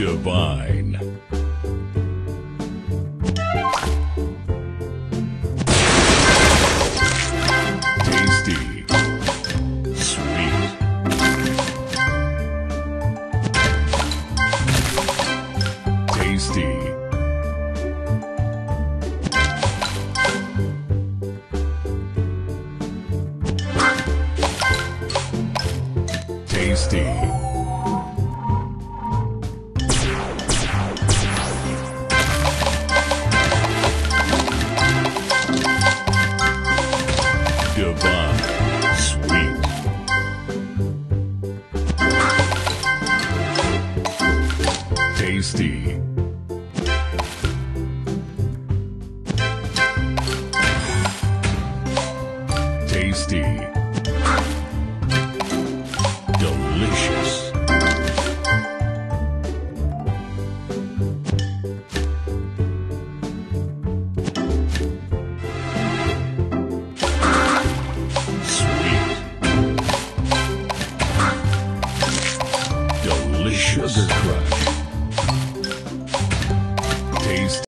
Divine. Tasty. Sweet. Tasty. Tasty. Tasty. Tasty. Delicious. Sweet. Delicious. Sugar Crush.